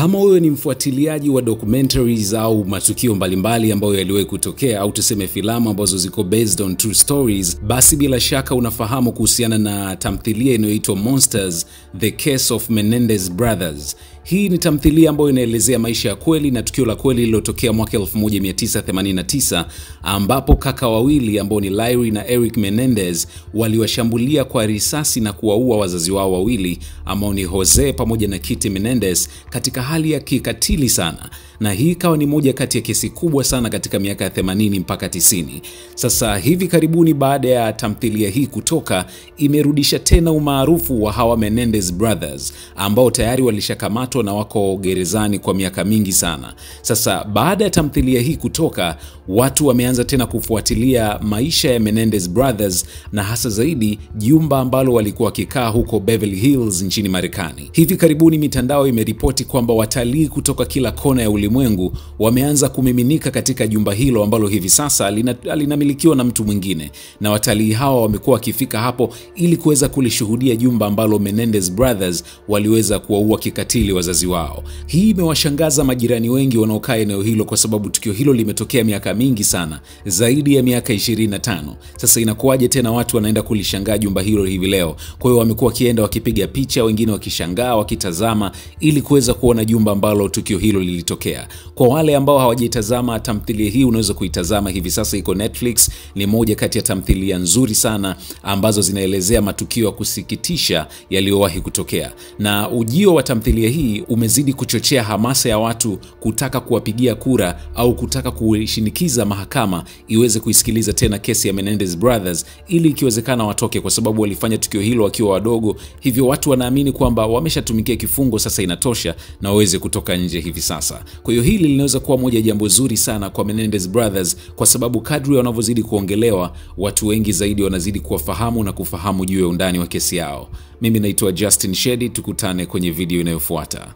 Kama wewe ni mfuatiliaji wa documentaries au matukio mbalimbali ambayo yaliwahi kutokea au tuseme filamu ambazo ziko based on true stories, basi bila shaka unafahamu kuhusiana na tamthilia inayoitwa Monsters The Case of Menendez Brothers. Hii ni tamthilia ambayo inaelezea maisha ya kweli na tukio la kweli lililotokea mwaka 1989 ambapo kaka wawili ambao ni Larry na Eric Menendez waliwashambulia kwa risasi na kuwaua wazazi wao wawili ambao ni Jose pamoja na Kitty Menendez katika hali ya kikatili sana, na hii ikawa ni moja kati ya kesi kubwa sana katika miaka ya 80 mpaka 90. Sasa hivi karibuni, baada ya tamthilia hii kutoka, imerudisha tena umaarufu wa hawa Menendez Brothers ambao tayari walishakamatwa na wako gerezani kwa miaka mingi sana. Sasa baada ya tamthilia hii kutoka, watu wameanza tena kufuatilia maisha ya Menendez Brothers na hasa zaidi jumba ambalo walikuwa wakikaa huko Beverly Hills nchini Marekani. Hivi karibuni mitandao imeripoti kwamba watalii kutoka kila kona ya ulimwengu wameanza kumiminika katika jumba hilo ambalo hivi sasa lina, linamilikiwa na mtu mwingine, na watalii hawa wamekuwa wakifika hapo ili kuweza kulishuhudia jumba ambalo Menendez Brothers waliweza kuwaua kikatili wazazi wao. Hii imewashangaza majirani wengi wanaokaa eneo hilo, kwa sababu tukio hilo limetokea miaka mingi sana, zaidi ya miaka 25. Sasa inakuwaje tena watu wanaenda kulishangaa jumba hilo hivi leo? Kwa hiyo wamekuwa wakienda wakipiga picha, wengine wakishangaa, wakitazama ili kuweza kuona jumba ambalo tukio hilo lilitokea. Kwa wale ambao hawajaitazama tamthilia hii, unaweza kuitazama hivi sasa, iko Netflix. Ni moja kati ya tamthilia nzuri sana ambazo zinaelezea matukio ya kusikitisha yaliyowahi kutokea, na ujio wa tamthilia hii umezidi kuchochea hamasa ya watu kutaka kuwapigia kura au kutaka kushinikiza mahakama iweze kuisikiliza tena kesi ya Menendez Brothers ili ikiwezekana watoke, kwa sababu walifanya tukio hilo wakiwa wadogo, hivyo watu wanaamini kwamba wameshatumikia kifungo, sasa inatosha na waweze kutoka nje hivi sasa. Kwa hiyo hili linaweza kuwa moja jambo zuri sana kwa Menendez Brothers, kwa sababu kadri wanavyozidi kuongelewa, watu wengi zaidi wanazidi kuwafahamu na kufahamu juu ya undani wa kesi yao. Mimi naitwa Justin Shedi, tukutane kwenye video inayofuata.